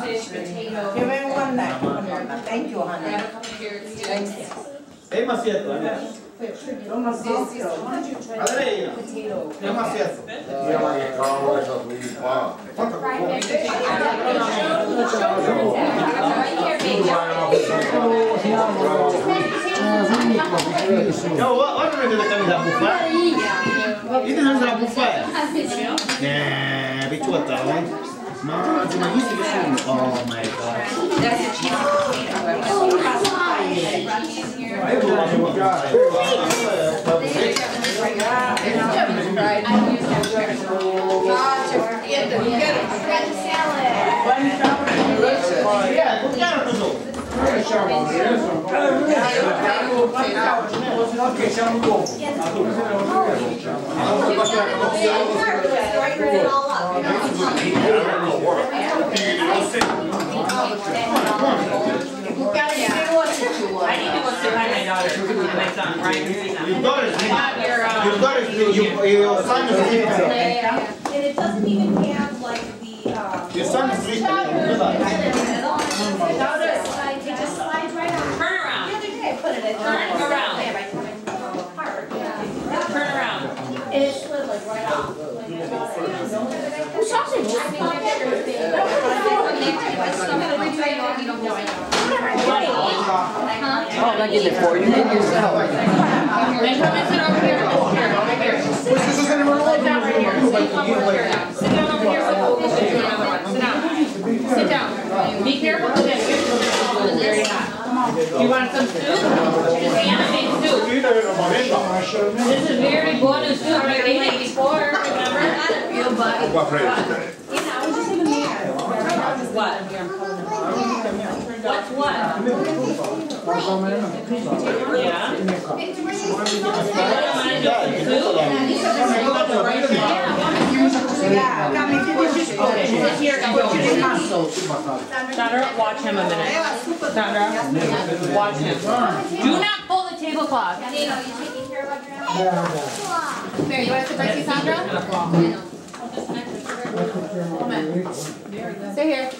sausage, potato. Give me one that, one more. Thank you, Grab honey. a couple carrots too. Thanks. È macchiato, eh? Toma This is sotto. hundred twenty Adriana. potato. È macchiato. Chiama che cavolo è stato lì qua. Quanto Right here, Ciao, guarda che la camisa buffare. Io non la buffare. Eh, picciota, eh? Ma, Oh my god. That's a cheese potato. Ma io volevo mangiare. Yeah, con chiaro tu. I need to go say hi to my daughter, my son, Ryan, and see them. Your daughter's Have your, uh, Your daughter's your, your son is sleeping. And it doesn't even have like the, uh. Your son is sleeping. It just slides right on. Turn around. The other day I put it at. Turn around. Yeah, by turning it apart, yeah. turn around. It slid like right off. Who sausage? I'm not getting it for you, get yourself. Then come and sit over here, over here. Sit down right here, sit down over here, go sit down sit down. Be careful it's very hot. You want some soup? It's animate soup. This is very good soup, I made it before, remember? just in the mirror. What? What's what? Yeah? Yeah, dammi che ci Sandra, watch him a minute. Sandra, watch him. Do not pull the tablecloth. Mary, you want to sit by Sandra? Come in. Stay here.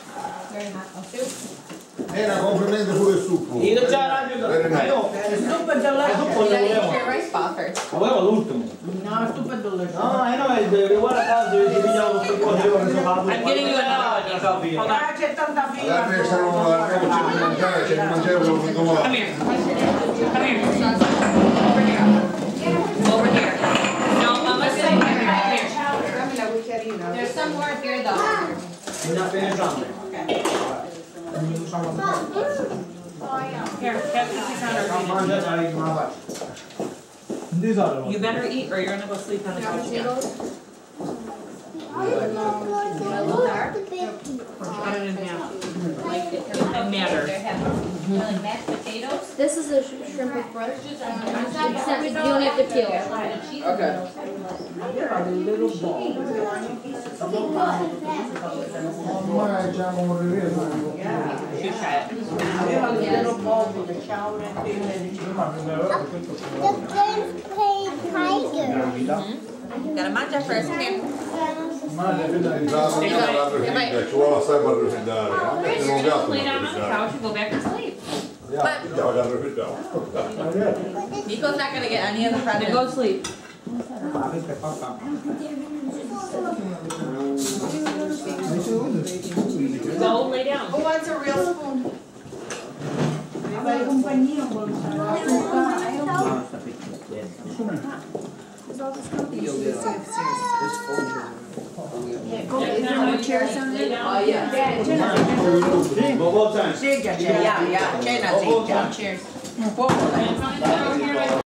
era complimento pure il succo. Io già l'abito no stupido l'ultimo volevo. l'ultimo. No stupido l'ultimo no eh, e noi riguarda caso io ti pigliavo tutte cose io non so farlo anche io non ho c'è tanta fila la presa non la c'è di mangiare c'è di mangiare quello che comanda vieni vieni over here no mamma stai here dammi la cucchiarina. There's some more here ok. Here, have Missy Sandra. Mangia, dai. You better eat or you're gonna go sleep on the couch again. Cut it in half. It matters. Like mashed potatoes. This is a sh- shrimp with bread. Except you don't have to peel. Okay. Should try it. Aveva un little bowl with the chow and everything. Gotta mangia first. Here. Ritrarre la arrugginita, ci vuole assai per arrugginare. A me se non gatto Lay per down on the arrugginare. couch and go back to sleep. Ja, ja, che arrugginare. Nico's not gonna get any of the Then credit. go sleep. Go lay down. Who wants a real spoon? Vai compagnia, vuole Is there more chairs on there? Oh, yeah. Bobo time. Seggia, c'è, yeah, yeah, c'è una seggia. Cheers. Down here,